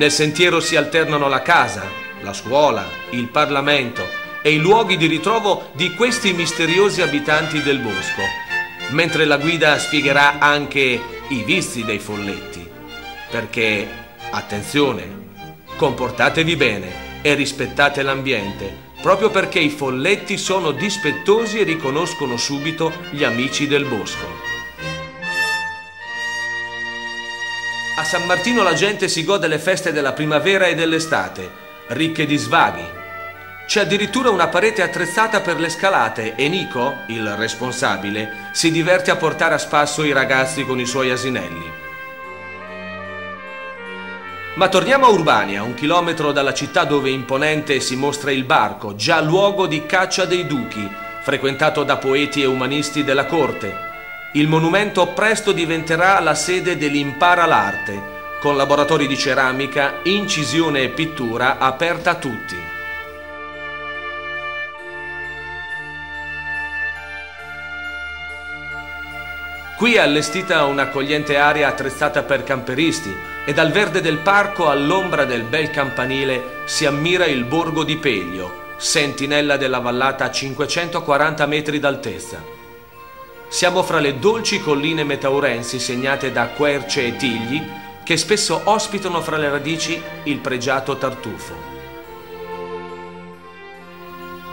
Nel sentiero si alternano la casa, la scuola, il Parlamento e i luoghi di ritrovo di questi misteriosi abitanti del bosco, mentre la guida spiegherà anche i vizi dei folletti. Perché, attenzione, comportatevi bene e rispettate l'ambiente, proprio perché i folletti sono dispettosi e riconoscono subito gli amici del bosco. A San Martino la gente si gode le feste della primavera e dell'estate, ricche di svaghi. C'è addirittura una parete attrezzata per le scalate e Nico, il responsabile, si diverte a portare a spasso i ragazzi con i suoi asinelli. Ma torniamo a Urbania, un chilometro dalla città dove imponente si mostra il barco, già luogo di caccia dei duchi, frequentato da poeti e umanisti della corte. Il monumento presto diventerà la sede dell'Impara l'Arte, con laboratori di ceramica, incisione e pittura aperta a tutti. Qui è allestita un'accogliente area attrezzata per camperisti, e dal verde del parco all'ombra del bel campanile si ammira il borgo di Peglio, sentinella della vallata a 540 metri d'altezza. Siamo fra le dolci colline metaurensi segnate da querce e tigli che spesso ospitano fra le radici il pregiato tartufo.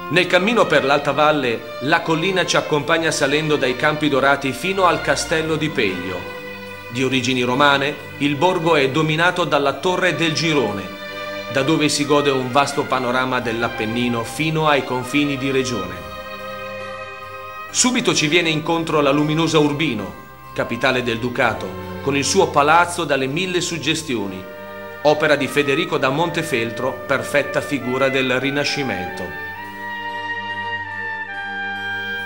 Nel cammino per l'alta valle, la collina ci accompagna salendo dai Campi Dorati fino al castello di Peglio, di origini romane, il borgo è dominato dalla Torre del Girone, da dove si gode un vasto panorama dell'Appennino fino ai confini di regione. Subito ci viene incontro la luminosa Urbino, capitale del Ducato, con il suo palazzo dalle mille suggestioni, opera di Federico da Montefeltro, perfetta figura del Rinascimento.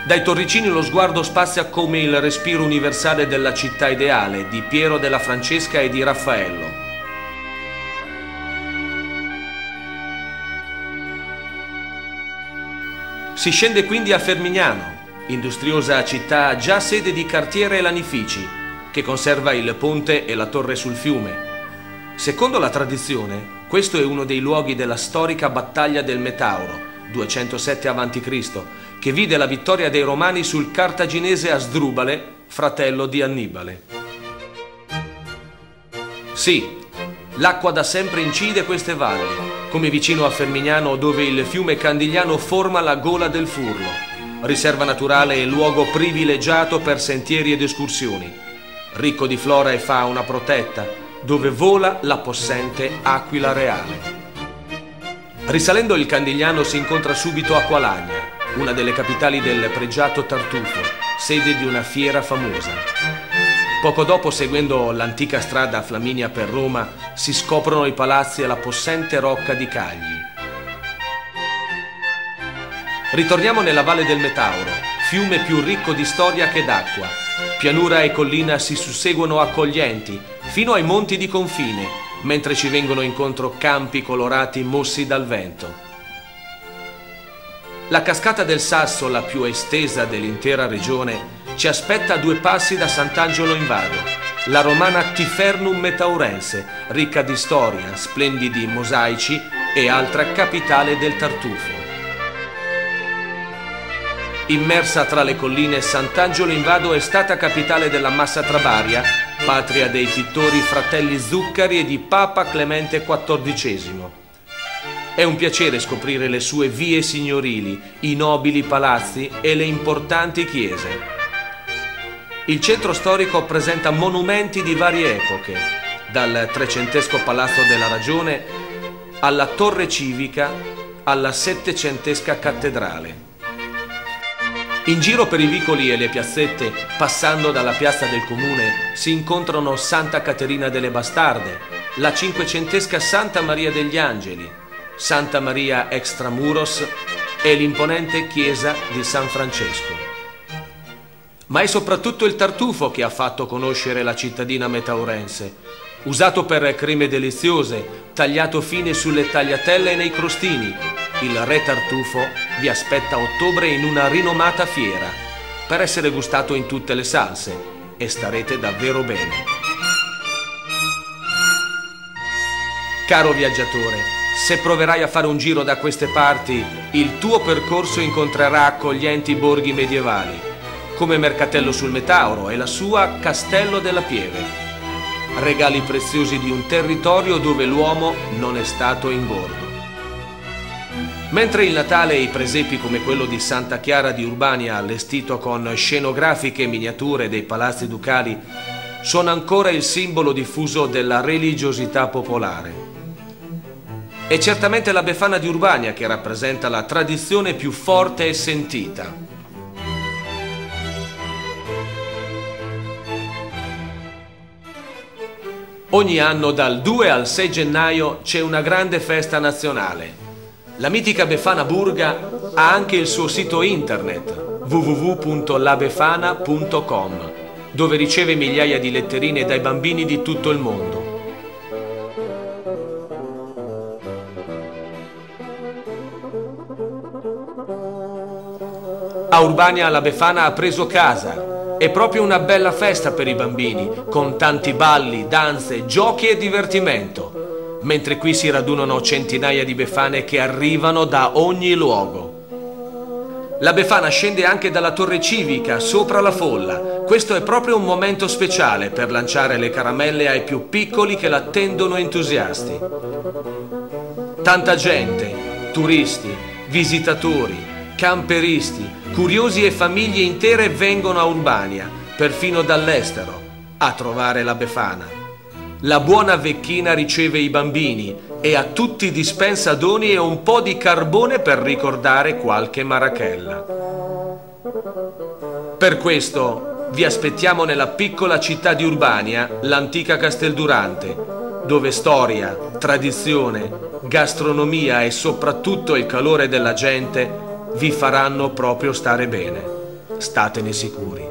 Dai torricini lo sguardo spazia come il respiro universale della città ideale di Piero della Francesca e di Raffaello. Si scende quindi a Fermignano, industriosa città già sede di cartiere e lanifici, che conserva il ponte e la torre sul fiume. Secondo la tradizione, questo è uno dei luoghi della storica battaglia del Metauro, 207 a.C., che vide la vittoria dei Romani sul cartaginese Asdrubale, fratello di Annibale. Sì, l'acqua da sempre incide queste valli, come vicino a Fermignano dove il fiume Candigliano forma la gola del Furlo, riserva naturale e luogo privilegiato per sentieri ed escursioni, ricco di flora e fauna protetta, dove vola la possente aquila reale. Risalendo il Candigliano si incontra subito Acqualagna, una delle capitali del pregiato Tartufo, sede di una fiera famosa. Poco dopo, seguendo l'antica strada Flaminia per Roma, si scoprono i palazzi e la possente rocca di Cagli. Ritorniamo nella Valle del Metauro, fiume più ricco di storia che d'acqua. Pianura e collina si susseguono accoglienti, fino ai monti di confine, mentre ci vengono incontro campi colorati mossi dal vento. La cascata del Sasso, la più estesa dell'intera regione, ci aspetta a due passi da Sant'Angelo in Vado, la romana Tifernum Metaurense, ricca di storia, splendidi mosaici e altra capitale del Tartufo. Immersa tra le colline, Sant'Angelo in Vado è stata capitale della Massa Trabaria, patria dei pittori fratelli Zuccari e di Papa Clemente XIV. È un piacere scoprire le sue vie signorili, i nobili palazzi e le importanti chiese. Il centro storico presenta monumenti di varie epoche, dal trecentesco Palazzo della Ragione alla torre civica alla settecentesca cattedrale. In giro per i vicoli e le piazzette, passando dalla piazza del comune, si incontrano Santa Caterina delle Bastarde, la cinquecentesca Santa Maria degli Angeli, Santa Maria Extramuros e l'imponente chiesa di San Francesco. Ma è soprattutto il tartufo che ha fatto conoscere la cittadina metaurense, usato per creme deliziose, tagliato fine sulle tagliatelle e nei crostini. Il re tartufo vi aspetta a ottobre in una rinomata fiera, per essere gustato in tutte le salse e starete davvero bene. Caro viaggiatore, se proverai a fare un giro da queste parti, il tuo percorso incontrerà accoglienti borghi medievali, come Mercatello sul Metauro e la sua Castello della Pieve. Regali preziosi di un territorio dove l'uomo non è stato ingordo. Mentre il Natale e i presepi come quello di Santa Chiara di Urbania, allestito con scenografiche miniature dei palazzi ducali, sono ancora il simbolo diffuso della religiosità popolare. È certamente la Befana di Urbania che rappresenta la tradizione più forte e sentita. Ogni anno dal 2 al 6 gennaio c'è una grande festa nazionale, la mitica Befana Burga ha anche il suo sito internet www.labefana.com dove riceve migliaia di letterine dai bambini di tutto il mondo. A Urbania la Befana ha preso casa. È proprio una bella festa per i bambini, con tanti balli, danze, giochi e divertimento mentre qui si radunano centinaia di befane che arrivano da ogni luogo. La Befana scende anche dalla torre civica, sopra la folla. Questo è proprio un momento speciale per lanciare le caramelle ai più piccoli che l'attendono entusiasti. Tanta gente, turisti, visitatori, camperisti, curiosi e famiglie intere vengono a Urbania, perfino dall'estero, a trovare la Befana. La buona vecchina riceve i bambini e a tutti dispensa doni e un po' di carbone per ricordare qualche marachella. Per questo vi aspettiamo nella piccola città di Urbania, l'antica Casteldurante, dove storia, tradizione, gastronomia e soprattutto il calore della gente vi faranno proprio stare bene. Statene sicuri.